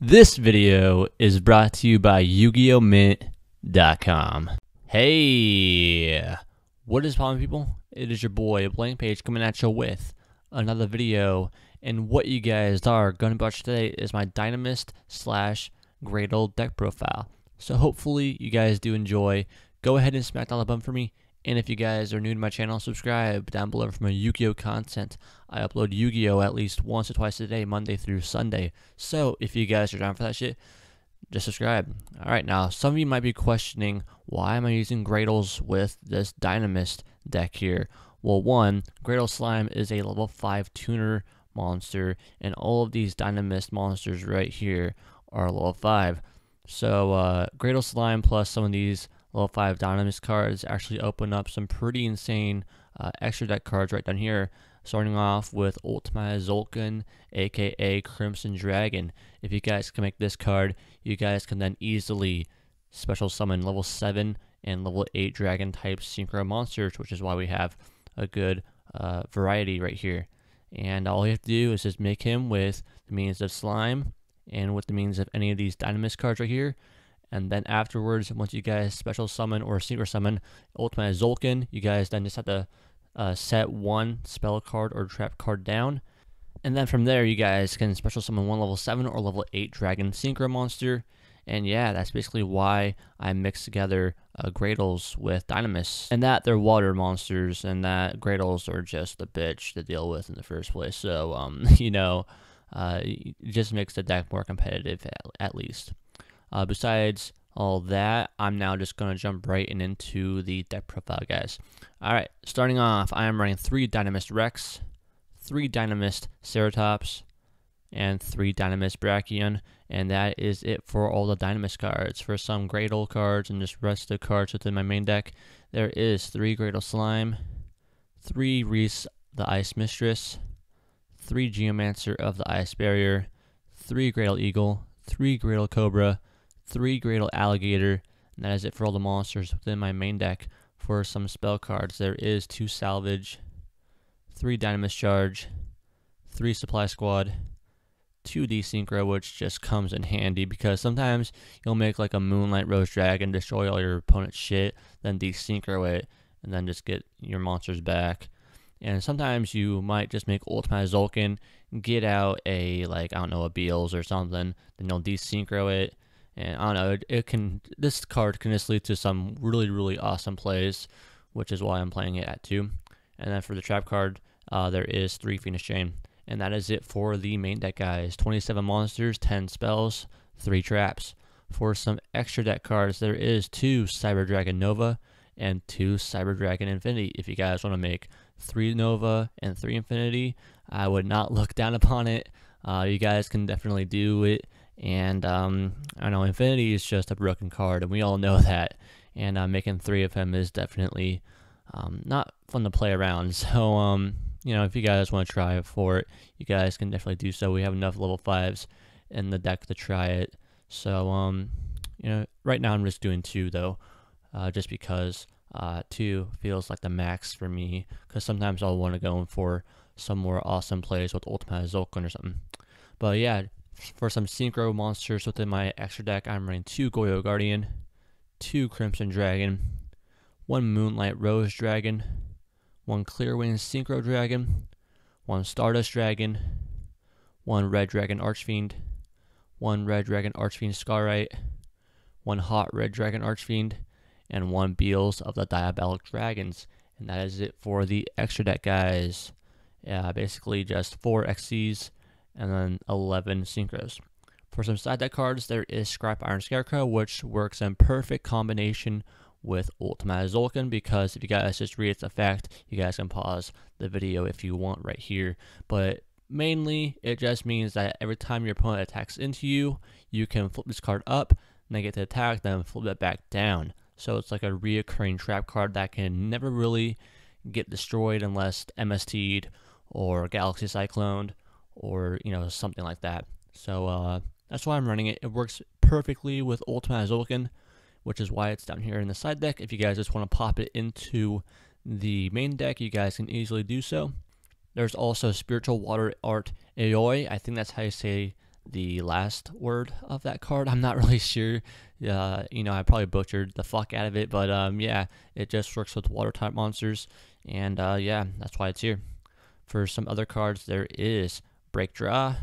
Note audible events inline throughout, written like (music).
This video is brought to you by Yu-Gi-Oh! Mint.com. Hey, what is poppin' people? It is your boy, Blank Page, coming at you with another video. And what you guys are going to watch today is my Dinomist slash Greydle deck profile. So hopefully you guys do enjoy. Go ahead and smack that like button for me and if you guys are new to my channel, subscribe down below for my Yu-Gi-Oh content. I upload Yu-Gi-Oh at least once or twice a day, Monday through Sunday. So if you guys are down for that shit, just subscribe. Alright, now some of you might be questioning why am I using Greydles with this Dinomist deck here? Well, one, Greydle Slime is a level 5 tuner monster, and all of these Dinomist monsters right here are level 5. So, uh, Greydle Slime plus some of these level 5 Dinomist cards actually open up some pretty insane uh, extra deck cards right down here. Starting off with Ultimaya Tzolkin, aka Crimson Dragon. If you guys can make this card, you guys can then easily special summon level 7 and level 8 dragon type synchro monsters, which is why we have a good uh, variety right here. And all you have to do is just make him with the means of slime and with the means of any of these Dinomist cards right here and then afterwards, once you guys special summon or secret summon Ultimaya Tzolkin, you guys then just have to uh, set one spell card or trap card down. And then from there, you guys can special summon one level 7 or level 8 Dragon Synchro monster. And yeah, that's basically why I mix together uh, Greydles with Dinomists. And that they're water monsters, and that Greydles are just a bitch to deal with in the first place. So, um, (laughs) you know, uh, just makes the deck more competitive at, at least. Uh, besides all that, I'm now just going to jump right into the deck profile, guys. All right, starting off, I am running three Dinomist Rex, three Dinomist Ceratops, and three Dinomist Brachion, and that is it for all the Dinomist cards. For some Greydle cards and just rest of the cards within my main deck, there is three Greydle Slime, three Reese the Ice Mistress, three Geomancer of the Ice Barrier, three Greydle Eagle, three Greydle Cobra, three Greydle Alligator, and that is it for all the monsters within my main deck. For some spell cards, there is two Salvage, three Dinomist Charge, three Supply Squad, two Desynchro, which just comes in handy because sometimes you'll make like a Moonlight Rose Dragon, destroy all your opponent's shit, then Desynchro it, and then just get your monsters back. And sometimes you might just make Ultimaya Tzolkin, get out a, like, I don't know, a Beelze or something, then you'll Desynchro it, and I don't know, it, it, can this card can just lead to some really really awesome plays, which is why I'm playing it at two. And then for the trap card, uh, there is three Phoenix Chain, and that is it for the main deck guys. 27 monsters, 10 spells, three traps. For some extra deck cards, there is two Cyber Dragon Nova and two Cyber Dragon Infinity. If you guys want to make three Nova and three Infinity, I would not (laughs) look down upon it. Uh, you guys can definitely do it and um, I know Infinity is just a broken card, and we all know (laughs) that. And uh, making three of him is definitely um, not fun to play around. (laughs) So, um, you know, if you guys want to try it for it, you guys can definitely do so. We have enough level fives in the deck to try it. So, um, you know, right now I'm just doing two though, uh, just because uh, two feels like the max for me. Because sometimes I'll want to go in for some more awesome plays with Ultimaya Tzolkin or something. But yeah, for some Synchro monsters within my extra deck, I'm running two Goyo Guardian, two Crimson Dragon, one Moonlight Rose Dragon, one Clear Wing Synchro Dragon, one Stardust Dragon, one Red Dragon Archfiend, one Red Dragon Archfiend Scarlight, one Hot Red Dragon Archfiend, and one Beelze of the Diabolic Dragons. And that is it for the extra deck, guys. Yeah, basically just four Xyzs and then 11 synchros. For some side deck cards, there is Scrap Iron Scarecrow, which works in perfect combination with Ultimaya Tzolkin because if you guys just read its effect, you guys can pause the video if you want right here. But mainly, it just means that every time your opponent attacks into you, you can flip this card up, then get to attack, then flip it back down. So it's like a reoccurring trap card that can never really get destroyed unless MST'd or Galaxy Cycloned or you know something like that. So uh, that's why I'm running it. It works perfectly with Ultimaya Tzolkin, which is why it's down here in the side deck. If you guys just want to pop it into the main deck, you guys can easily do so. There's also Spiritual Water Art Aoi. I think that's how you say the last word of that card. I'm not (laughs) really sure. Uh, you know, I probably butchered the fuck out of it, but um, yeah, it just works with water type monsters, and uh, yeah, that's why it's here. For some other cards, there is Break Draw,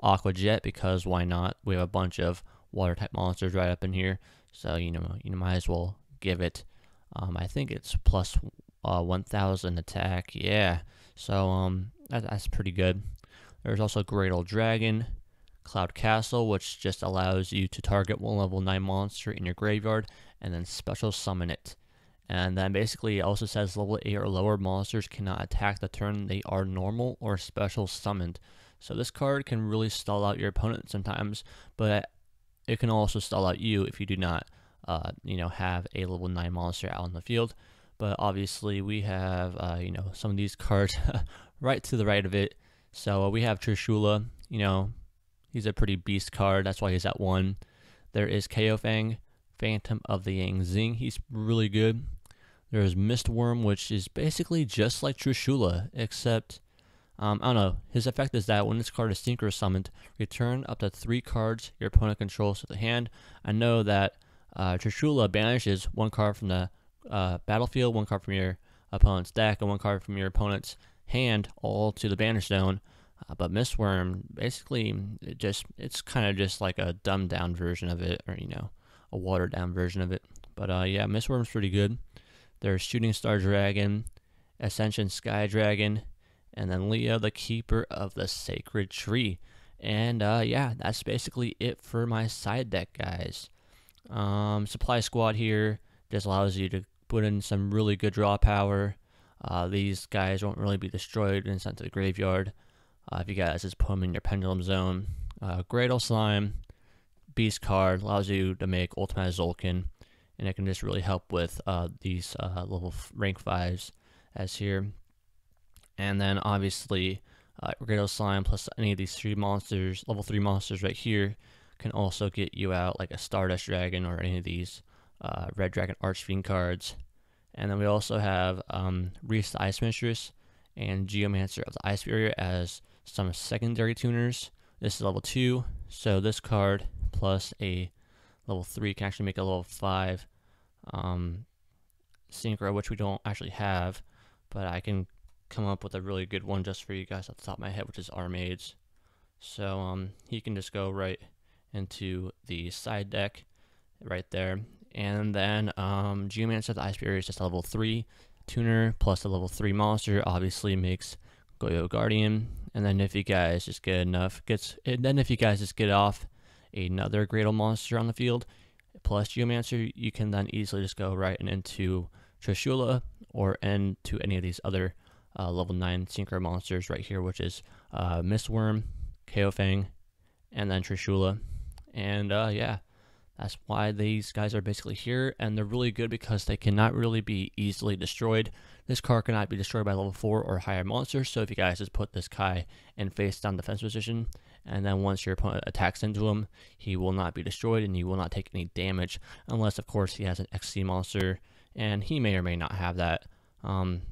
Aqua Jet, because why not? We have a bunch of water type monsters right up in here, so you know, you might as well give it. Um, I think it's plus uh, 1,000 attack. Yeah, so um, that, that's pretty good. There's also Great Old Dragon, Cloud Castle, which just allows you to target one level 9 monster in your graveyard and then special summon it. And then basically it also says level 8 or lower monsters cannot attack the turn they are normal or special summoned. So this card can really stall out your opponent sometimes, but it can also stall out you if you do not, uh, you know, have a level 9 monster out on the field. But obviously we have, uh, you know, some of these cards (laughs) right to the right of it. So uh, we have Trishula, you know, he's a pretty beast card. That's why he's at one. There is Chaofeng, Phantom of the Yang Zing. He's really good. There's Mist Wurm, which is basically just like Trishula, except, um, I don't know, his effect is that when this card is synchro summoned, return up to three cards your opponent controls to the hand. I know that uh, Trishula banishes one card from the uh, battlefield, one card from your opponent's deck, and one card from your opponent's hand all to the banish zone. Uh, but Mist Wurm, basically, it just it's kind of just like a dumbed down version of it, or you know, a watered down version of it. But uh, yeah, Mist Wurm's pretty good. There's Shooting Star Dragon, Ascension Sky Dragon, and then Leo, the Keeper of the Sacred Tree. And uh, yeah, that's basically it for my side deck, guys. Um, supply Squad here just allows you to put in some really good draw power. Uh, these guys won't really be destroyed and sent to the graveyard. Uh, if you guys just put them in your pendulum zone. Uh, Greydle Slime, Beast card, allows you to make Ultimaya Tzolkin, and it can just really help with uh, these uh, level rank 5s as here. And then obviously, uh, Greydle Slime plus any of these three monsters, level 3 monsters right here, can also get you out like a Stardust Dragon or any of these uh, Red Dragon Archfiend cards. And then we also have um, Reese the Ice Mistress and Geomancer of the Ice Barrier as some secondary tuners. This is level 2, so this card plus a level 3 can actually make a level 5 um, Synchro, which we don't actually have, but I can come up with a really good one just for you guys off the top of my head, which is Armades. So um, he can just go right into the side deck right there. And then um, Geomancer the Ice Barrier is just a level 3 tuner plus a level 3 monster obviously makes Goyo Guardian. And then if you guys just get enough, gets and then if you guys just get off another Greydle monster on the field plus Geomancer, you can then easily just go right and into Trishula or into any of these other uh, level 9 Synchro monsters right here, which is uh, Mistworm, Chaofeng, and then Trishula. And uh, yeah, that's why these guys are basically here, and they're really good because they cannot really be easily destroyed. This car cannot be destroyed by level 4 or higher monsters, so if you guys just put this Kai in face down defense position, and then once your opponent attacks into him, he will not be destroyed and you will not take any damage, unless of course he has an Xyz monster, and he may or may not have that. Um,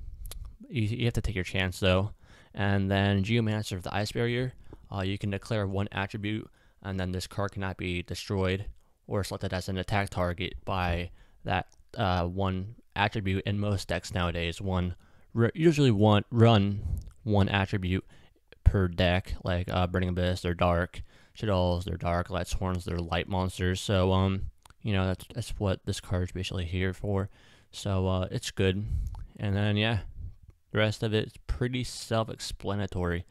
you, you have to take your chance though. And then Geomancer of the Ice Barrier, uh, you can declare one attribute, and then this card cannot be destroyed or selected as an attack target by that uh, one attribute in most decks nowadays. One usually one run one attribute per deck, like uh, Burning Abyss, they're dark, Shaddolls, they're dark, Lightsworns, they're light monsters. So um, you know that's that's what this card is basically here for. So uh, it's good, and then yeah, the rest of it is pretty self-explanatory.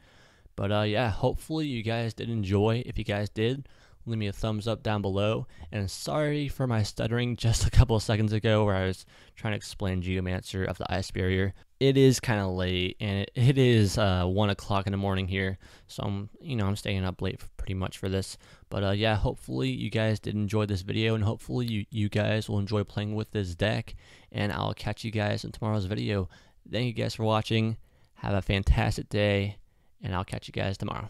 But uh, yeah, hopefully you guys did enjoy. If you guys did, leave me a thumbs up down below. And sorry for my stuttering just (laughs) a couple of seconds ago where I was trying to explain Geomancer of the Ice Barrier. It is kind of late, and it, it is uh, 1 o'clock in the morning here, so I'm, you know, I'm staying up late pretty much for this. But uh, yeah, hopefully you guys did enjoy this video, and hopefully you, you guys will enjoy playing with this deck, and I'll catch you guys in tomorrow's video. Thank you guys for watching. Have a fantastic day, and I'll catch you guys tomorrow.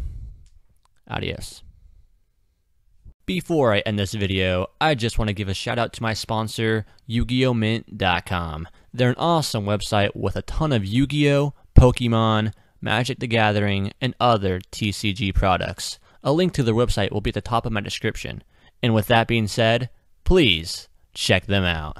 Adios. Before I end this video, I just want to give a shout out to my sponsor, Yu-Gi-Oh! Mint.com. They're an awesome website with a ton of Yu-Gi-Oh!, Pokemon, Magic the Gathering, and other TCG products. A link to their website will be at the top of my description. And with that being said, please check them out.